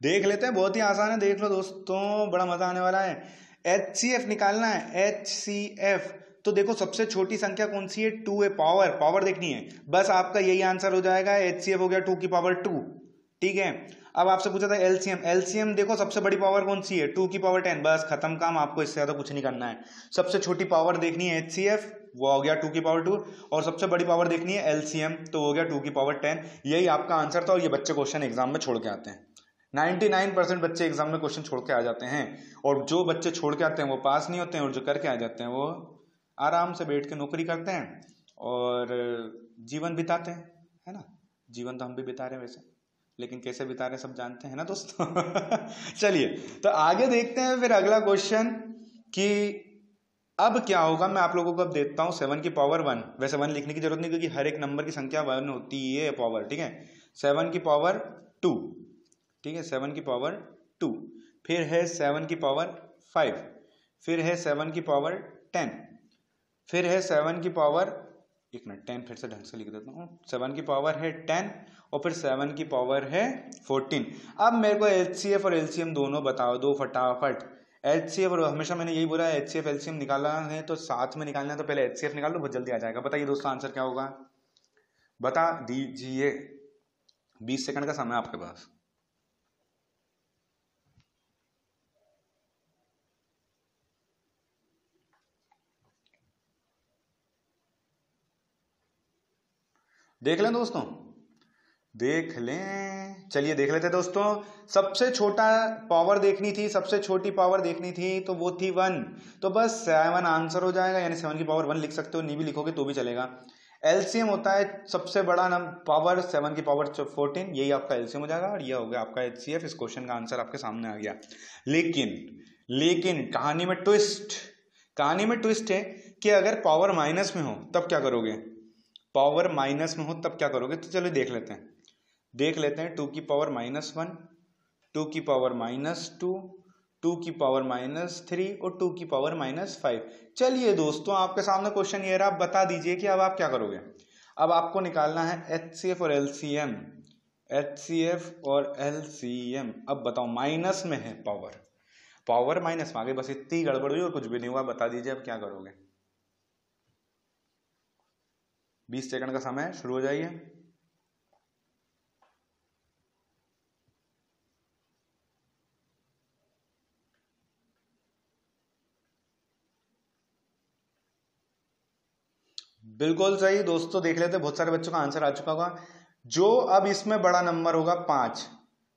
[SPEAKER 1] देख लेते हैं, बहुत ही आसान है, देख लो दोस्तों, बड़ा मज़ा आने वाला है। एच सी एफ़ निकालना है एच सी एफ़ तो देखो, सबसे छोटी संख्या कौन सी है? टू ए पावर पावर देखनी है। बस आपका यही आंसर हो जाएगा एच सी एफ़ हो गया, टू की पावर टू। ठीक है? अब आपसे पूछा था एलसीएम। एलसीएम देखो, सबसे बड़ी पावर कौन सी है? टू की पावर टेन बस, खत्म काम। आपको इससे ज़्यादा कुछ नहीं करना है। सबसे छोटी पावर देखनी है एच सी एफ़ वो हो गया टू की पावर टू और सबसे बड़ी पावर देखनी है एलसीएम तो हो गया टू की पावर टेन यही आपका आंसर था और ये बच्चे क्वेश्चन एग्ज़ाम में छोड़ के आते हैं। 99 परसेंट बच्चे एग्ज़ाम में क्वेश्चन छोड़ के आ जाते हैं। और जो बच्चे छोड़ के आते हैं, वो पास नहीं होते हैं और जो करके आ जाते हैं, वो आराम से बैठ के नौकरी करते हैं और जीवन बिताते हैं, है ना? जीवन तो हम भी बिता रहे हैं वैसे। लेकिन कैसे बिता रहे सब जानते हैं ना दोस्तों? चलिए तो आगे देखते हैं फिर अगला क्वेश्चन कि अब क्या होगा? मैं आप लोगों को अब देता हूँ सेवन की पावर वन वैसे वन लिखने की ज़रूरत नहीं, क्योंकि हर एक नंबर की संख्या वन होती है पावर ठीक है? सेवन की पावर टू ठीक है? सेवन की पावर टू फिर है सेवन की पावर फाइव फिर है सेवन की पावर टेन फिर है सेवन की पावर एक मिनट टेन फिर से ढंग से लिख देता हूँ। सेवन की पावर है टेन और फिर सेवन की पावर है फोर्टीन अब मेरे को एच और एलसीएम दोनों बताओ, दो फटाफट. एच और हमेशा मैंने यही बोला है एच सी एफ़ निकालना है तो साथ में निकालना है तो पहले एच निकाल लो, बहुत जल्दी आ जाएगा. बताइए दोस्तों आंसर क्या होगा? बता दीजिए. बीस सेकंड का समय आपके पास. देख लें दोस्तों. देख लें। चलिए देख लेते दोस्तों। सबसे छोटा पावर देखनी थी, सबसे छोटी पावर देखनी थी तो वो थी वन तो बस सेवन आंसर हो जाएगा, यानी सेवन की पावर वन लिख सकते हो, नहीं भी लिखोगे तो भी चलेगा। एलसीएम होता है सबसे बड़ा नम पावर सेवन की पावर फोर्टीन यही आपका एलसीएम हो जाएगा, और ये हो गया आपका एच इस क्वेश्चन का आंसर आपके सामने आ गया। लेकिन लेकिन कहानी में ट्विस्ट कहानी में ट्विस्ट है कि अगर पावर माइनस में हो, तब क्या करोगे? पावर माइनस में हो, तब क्या करोगे? तो चलो देख लेते हैं। देख लेते हैं, टू की पावर माइनस वन, टू की पावर माइनस टू टू की पावर माइनस थ्री और टू की पावर माइनस फाइव। चलिए दोस्तों, आपके सामने क्वेश्चन ये रहा, आप बता दीजिए कि अब आप क्या करोगे? अब आपको निकालना है एच सी एफ़ और L C M H C F और एल सी एम अब बताओ माइनस में है पावर। पावर माइनस में, आगे बस इतनी गड़बड़ हुई और कुछ भी नहीं हुआ, बता दीजिए अब क्या करोगे? बीस सेकंड का समय शुरू हो जाइए। बिल्कुल सही, दोस्तों देख लेते बहुत सारे बच्चों का आंसर आ चुका होगा। जो अब इसमें बड़ा नंबर होगा पाँच।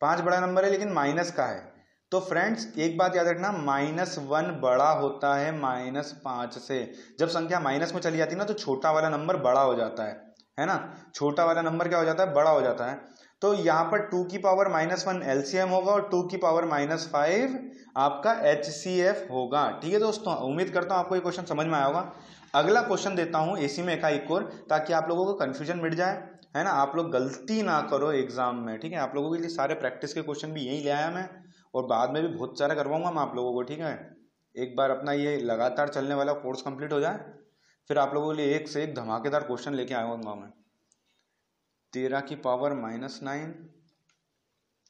[SPEAKER 1] पाँच बड़ा नंबर है, लेकिन माइनस का है। तो फ्रेंड्स एक बात याद रखना माइनस वन बड़ा होता है माइनस पाँच से। जब संख्या माइनस में चली जाती है ना तो छोटा वाला नंबर बड़ा हो जाता है। है ना? छोटा वाला नंबर क्या हो जाता है? बड़ा हो जाता है। तो यहाँ पर टू की पावर माइनस वन एलसीएम होगा और टू की पावर माइनस फाइव आपका एच सी एफ़ होगा। ठीक है दोस्तों, उम्मीद करता हूँ आपको ये क्वेश्चन समझ में आया होगा। अगला क्वेश्चन देता हूँ इसी में एक और, ताकि आप लोगों को कंफ्यूजन मिट जाए, है ना? आप लोग गलती ना करो एग्ज़ाम में, ठीक है? आप लोगों के लिए सारे प्रैक्टिस के क्वेश्चन भी यही ले आया मैं, और बाद में भी बहुत सारा करवाऊँगा मैं आप लोगों को, ठीक है? एक बार अपना ये लगातार चलने वाला कोर्स कंप्लीट हो जाए, फिर आप लोगों के लिए एक से एक धमाकेदार क्वेश्चन लेके आऊँगा मैं। तेरह की पावर माइनस नाइन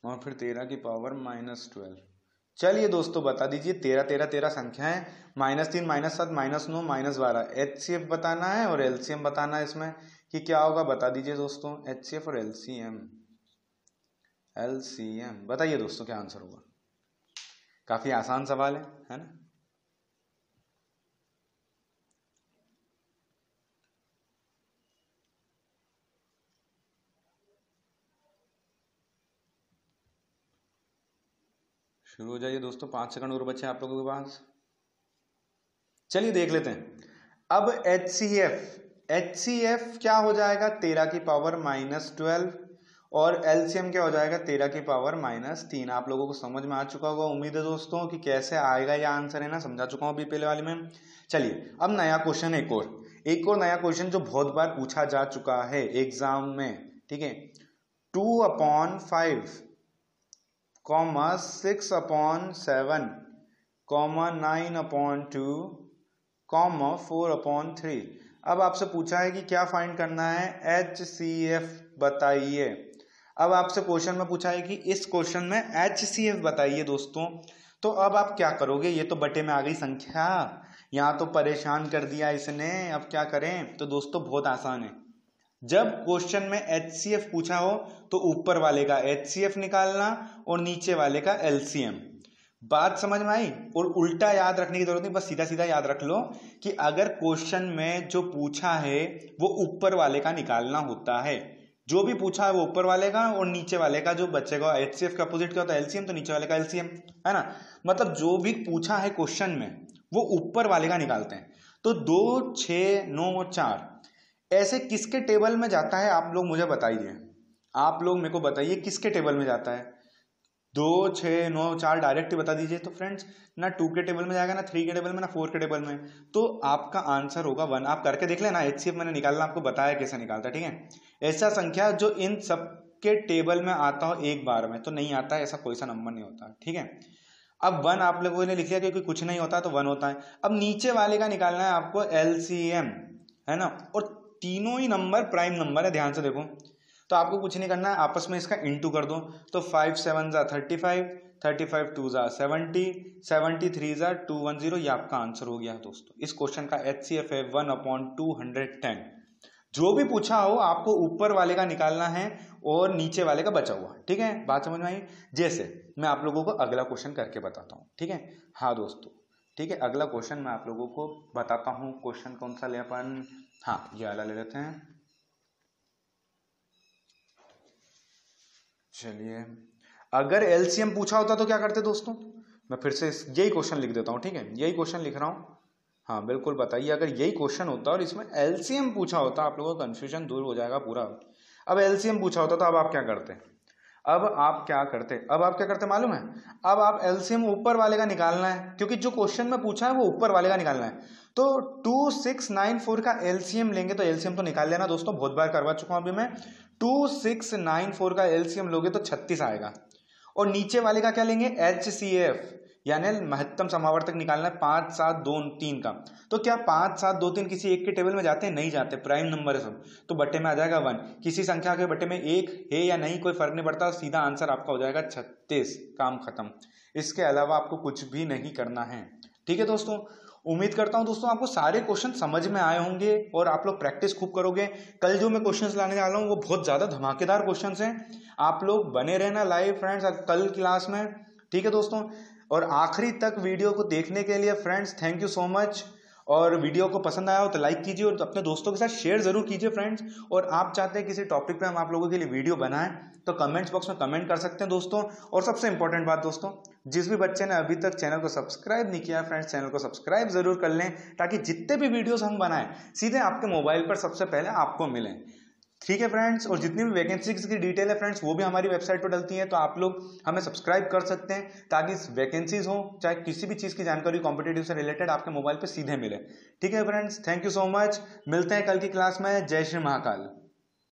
[SPEAKER 1] और फिर तेरह की पावर माइनस ट्वेल्व चलिए दोस्तों बता दीजिए, तेरह तेरह तेरह संख्या है। माइनस तीन, माइनस सात, माइनस नौ, माइनस बारह। एच सी एफ़ बताना है और एल सी एम बताना है इसमें कि क्या होगा, बता दीजिए दोस्तों। एच सी एफ़ और L C M L C M बताइए दोस्तों, क्या आंसर होगा? काफ़ी आसान सवाल है है ना? शुरू हो जाइए दोस्तों, पाँच सेकंड और बच्चे आप लोगों के पास। चलिए देख लेते हैं। अब H C F H C F क्या हो जाएगा? तेरह की पावर माइनस ट्वेल्व और एलसीएम क्या हो जाएगा? तेरह की पावर माइनस तीन। आप लोगों को समझ में आ चुका होगा, उम्मीद है दोस्तों कि कैसे आएगा ये आंसर है ना, समझा चुका हूँ अभी पहले वाले में। चलिए, अब नया क्वेश्चन एक और। एक और नया क्वेश्चन जो बहुत बार पूछा जा चुका है एग्ज़ाम में, ठीक है? Two upon five comma six upon seven comma nine upon two comma four upon three अब आपसे पूछा है कि क्या फाइंड करना है? एच सी एफ़ बताइए। अब आपसे क्वेश्चन में पूछा है कि इस क्वेश्चन में एच सी एफ़ बताइए दोस्तों। तो अब आप क्या करोगे? ये तो बटे में आ गई संख्या। यहाँ तो परेशान कर दिया इसने। अब क्या करें? तो दोस्तों, बहुत आसान है। जब क्वेश्चन में एच सी एफ़ पूछा हो तो ऊपर वाले का एच सी एफ़ निकालना और नीचे वाले का एलसीएम बात समझ में आई? और उल्टा याद रखने की ज़रूरत नहीं, बस सीधा सीधा याद रख लो कि अगर क्वेश्चन में जो पूछा है, वो ऊपर वाले का निकालना होता है। जो भी पूछा है, वो ऊपर वाले का और नीचे वाले का, जो बचेगा एच सी एफ़ का अपोजिट क्या होता है एलसीएम तो नीचे वाले का एलसीएम है ना? मतलब जो भी पूछा है क्वेश्चन में, वो ऊपर वाले का निकालते हैं। तो दो छ नौ और चार ऐसे किसके टेबल में जाता है, आप लोग मुझे बताइए। आप लोग मेरे को बताइए किसके टेबल में जाता है। दो छः नौ, चार डायरेक्ट बता दीजिए तो फ्रेंड्स, ना टू के टेबल में जाएगा, ना थ्री के टेबल में, ना फोर के टेबल में। तो आपका आंसर होगा वन। आप करके देख लेना एच मैंने निकालना, आपको बताया कैसे निकालता है, ठीक है? ऐसा संख्या जो इन सब के टेबल में आता हो एक बार में तो नहीं आता है ऐसा कोई सा नंबर नहीं होता, ठीक है? अब वन आप लोगों ने लिख लिया क्योंकि कुछ नहीं होता तो वन होता है। अब नीचे वाले का निकालना है आपको एलसीएम है ना? और तीनों ही नंबर प्राइम नंबर है, ध्यान से देखो। तो आपको कुछ नहीं करना है, आपस में इसका इंटू कर दो। तो फाइव सेवन ज़ा thirty five thirty five two ज़ा सेवेंटी सेवेंटी थ्री ज़ा टू वन ज़ीरो आपका आंसर हो गया दोस्तों। इस क्वेश्चन का एच सी एफ़ है one upon two hundred ten जो भी पूछा हो, आपको ऊपर वाले का निकालना है और नीचे वाले का बचा हुआ। ठीक है? बात समझ में आई? जैसे, मैं आप लोगों को अगला क्वेश्चन करके बताता हूँ। ठीक है? हाँ दोस्तों। ठीक है? अगला क्वेश्चन मैं आप लोगों को बताता हूँ। क्वेश्चन कौन सा ले अपन? हाँ ये वाला ले लेते हैं। चलिए। अगर एलसीएम पूछा होता तो क्या करते दोस्तों? मैं फिर से यही क्वेश्चन लिख देता हूँ, ठीक है? यही क्वेश्चन लिख रहा हूँ। हाँ बिल्कुल बताइए, अगर यही क्वेश्चन होता और इसमें एलसीएम पूछा होता, आप लोगों का कंफ्यूजन दूर हो जाएगा पूरा। अब एलसीएम पूछा होता तो अब आप क्या करते? अब आप क्या करते? अब आप क्या करते मालूम है? अब आप एलसीएम ऊपर वाले का निकालना है, क्योंकि जो क्वेश्चन में पूछा है वो ऊपर वाले का निकालना है। तो टू सिक्स नाइन फोर का एलसीएम लेंगे तो एलसीएम तो निकाल लेना दोस्तों, बहुत बार करवा चुका हूँ अभी मैं। टू सिक्स नाइन फोर का एलसीएम लोगे तो छत्तीस आएगा। और नीचे वाले का क्या लेंगे? एच सी एफ़ यानी महत्तम समावर्तक निकालना है पाँच सात दो तीन का। तो क्या पाँच सात दो तीन किसी एक के टेबल में जाते हैं? नहीं जाते प्राइम नंबर है सब। तो बट्टे में आ जाएगा वन किसी संख्या के बट्टे में एक है या नहीं, कोई फ़र्क नहीं पड़ता, सीधा आंसर आपका हो जाएगा छत्तीस। काम खत्म। इसके अलावा आपको कुछ भी नहीं करना है। ठीक है दोस्तों? उम्मीद करता हूँ दोस्तों आपको सारे क्वेश्चन समझ में आए होंगे और आप लोग प्रैक्टिस खूब करोगे। कल जो मैं क्वेश्चंस लाने जा रहा हूँ, वो बहुत ज़्यादा धमाकेदार क्वेश्चंस हैं। आप लोग बने रहना लाइव फ्रेंड्स कल क्लास में। ठीक है दोस्तों? और आखिरी तक वीडियो को देखने के लिए friends thank you so much और वीडियो को पसंद आया हो तो लाइक कीजिए और अपने दोस्तों के साथ शेयर ज़रूर कीजिए फ्रेंड्स और आप चाहते हैं किसी टॉपिक पे हम आप लोगों के लिए वीडियो बनाएँ तो कमेंट्स बॉक्स में कमेंट कर सकते हैं दोस्तों. और सबसे इंपॉर्टेंट बात दोस्तों, जिस भी बच्चे ने अभी तक चैनल को सब्सक्राइब नहीं किया फ्रेंड्स चैनल को सब्सक्राइब ज़रूर कर लें, ताकि जितने भी वीडियोस हम बनाएँ, सीधे आपके मोबाइल पर सबसे पहले आपको मिलें. ठीक है फ्रेंड्स और जितनी भी वैकेंसी की डिटेल है फ्रेंड्स वो भी हमारी वेबसाइट पर डलती है तो आप लोग हमें सब्सक्राइब कर सकते हैं, ताकि वैकेंसीज हो, चाहे किसी भी चीज़ की जानकारी कॉम्पिटेटिव से रिलेटेड आपके मोबाइल पर सीधे मिले। ठीक है friends thank you so much मिलते हैं कल की क्लास में। जय श्री महाकाल।